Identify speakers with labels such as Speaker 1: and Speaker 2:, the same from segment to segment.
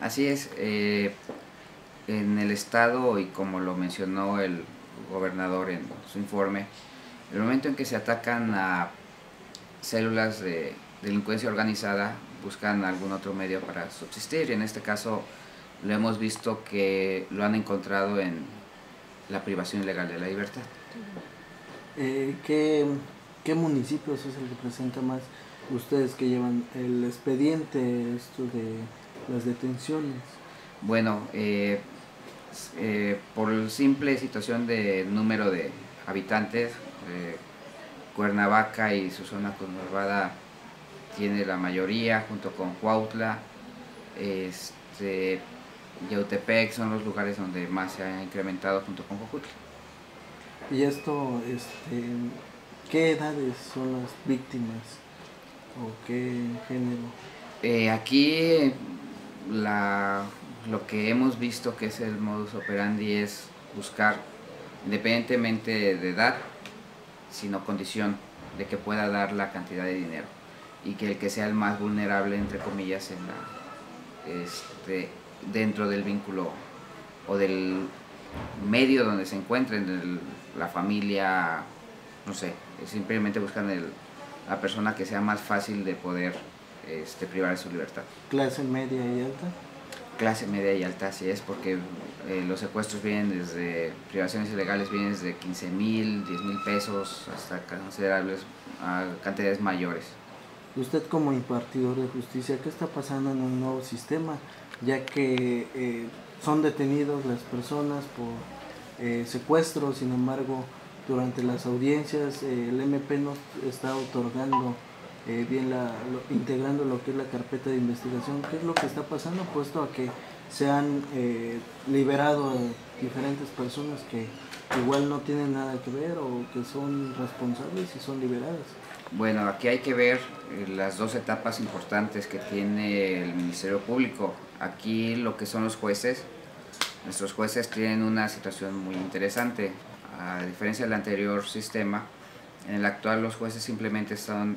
Speaker 1: Así es, eh, en el estado y como lo mencionó el gobernador en su informe, el momento en que se atacan a células de delincuencia organizada buscan algún otro medio para subsistir y en este caso lo hemos visto que lo han encontrado en la privación ilegal de la libertad.
Speaker 2: Eh, ¿qué, ¿Qué municipios es el que presenta más ustedes que llevan el expediente esto de las detenciones?
Speaker 1: Bueno, eh, eh, por simple situación de número de habitantes, eh, Cuernavaca y su zona conurbada tiene la mayoría, junto con Cuautla, este, Yautepec son los lugares donde más se ha incrementado junto con Jojutla.
Speaker 2: ¿Y esto, este, qué edades son las víctimas o qué género?
Speaker 1: Eh, aquí la, lo que hemos visto que es el modus operandi es buscar, independientemente de edad, sino condición de que pueda dar la cantidad de dinero. Y que el que sea el más vulnerable, entre comillas, en la, este, dentro del vínculo o del medio donde se encuentren, la familia, no sé, simplemente buscan el, la persona que sea más fácil de poder este, privar de su libertad.
Speaker 2: ¿Clase media y alta?
Speaker 1: Clase media y alta, así es, porque eh, los secuestros vienen desde, privaciones ilegales vienen desde 15 mil, 10 mil pesos, hasta considerables a cantidades mayores.
Speaker 2: Usted como impartidor de justicia, ¿qué está pasando en un nuevo sistema? Ya que eh, son detenidos las personas por eh, secuestro, sin embargo, durante las audiencias eh, el MP no está otorgando eh, bien la, integrando lo que es la carpeta de investigación. ¿Qué es lo que está pasando? Puesto a que se han eh, liberado diferentes personas que igual no tienen nada que ver o que son responsables y son liberadas.
Speaker 1: Bueno, aquí hay que ver eh, las dos etapas importantes que tiene el Ministerio Público. Aquí lo que son los jueces, nuestros jueces tienen una situación muy interesante. A diferencia del anterior sistema, en el actual los jueces simplemente son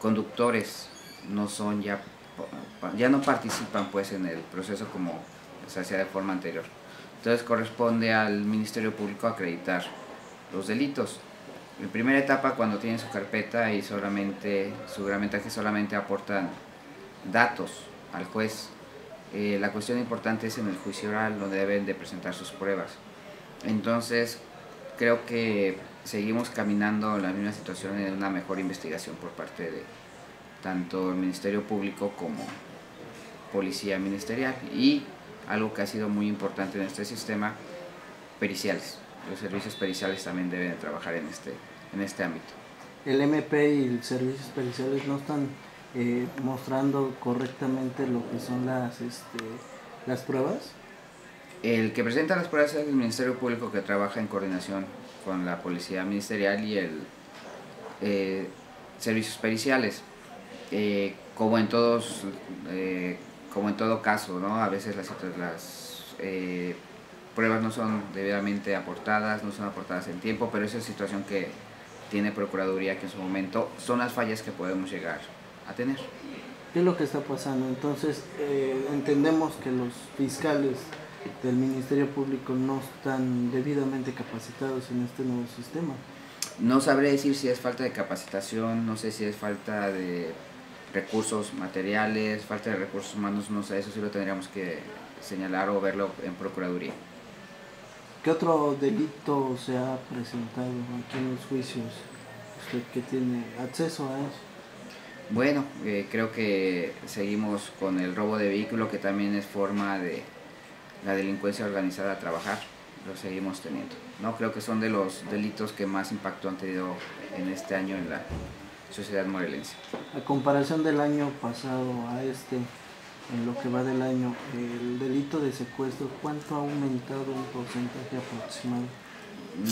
Speaker 1: conductores, no son ya, ya no participan pues en el proceso como se hacía de forma anterior. Entonces corresponde al Ministerio Público acreditar los delitos. En primera etapa, cuando tienen su carpeta y solamente su solamente aportan datos al juez, eh, la cuestión importante es en el juicio oral donde deben de presentar sus pruebas. Entonces, creo que seguimos caminando en la misma situación en una mejor investigación por parte de tanto el Ministerio Público como Policía Ministerial y algo que ha sido muy importante en este sistema, periciales. Los servicios periciales también deben de trabajar en este, en este ámbito.
Speaker 2: El MP y los servicios periciales no están eh, mostrando correctamente lo que son las, este, las pruebas.
Speaker 1: El que presenta las pruebas es el Ministerio Público que trabaja en coordinación con la Policía Ministerial y el eh, Servicios Periciales. Eh, como en todos, eh, como en todo caso, ¿no? A veces las, las eh, pruebas no son debidamente aportadas, no son aportadas en tiempo, pero esa es la situación que tiene Procuraduría que en su momento son las fallas que podemos llegar a tener.
Speaker 2: ¿Qué es lo que está pasando? Entonces, eh, entendemos que los fiscales del Ministerio Público no están debidamente capacitados en este nuevo sistema.
Speaker 1: No sabré decir si es falta de capacitación, no sé si es falta de recursos materiales, falta de recursos humanos, no sé, eso sí lo tendríamos que señalar o verlo en Procuraduría.
Speaker 2: ¿Qué otro delito se ha presentado aquí en los juicios? Usted que tiene acceso a eso.
Speaker 1: Bueno, eh, creo que seguimos con el robo de vehículo, que también es forma de la delincuencia organizada a trabajar, lo seguimos teniendo. No creo que son de los delitos que más impacto han tenido en este año en la sociedad morelense.
Speaker 2: A comparación del año pasado a este, en lo que va del año, el delito de secuestro, ¿cuánto ha aumentado un porcentaje aproximado?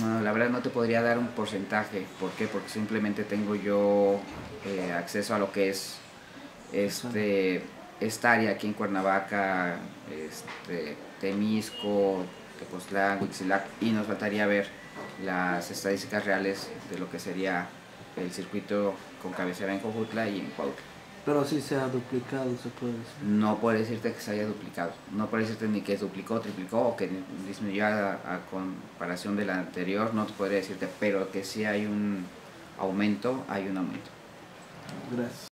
Speaker 1: No, la verdad no te podría dar un porcentaje. ¿Por qué? Porque simplemente tengo yo eh, acceso a lo que es este, esta área aquí en Cuernavaca, este, Temisco, Tepoztlán, Huitzilac, y nos faltaría ver las estadísticas reales de lo que sería el circuito con cabecera en Cojutla y en Cuautla.
Speaker 2: Pero sí se ha duplicado, se puede decir.
Speaker 1: No puede decirte que se haya duplicado. No puede decirte ni que duplicó, triplicó o que disminuyó a, a comparación de la anterior. No te podría decirte, pero que sí hay un aumento, hay un aumento.
Speaker 2: Gracias.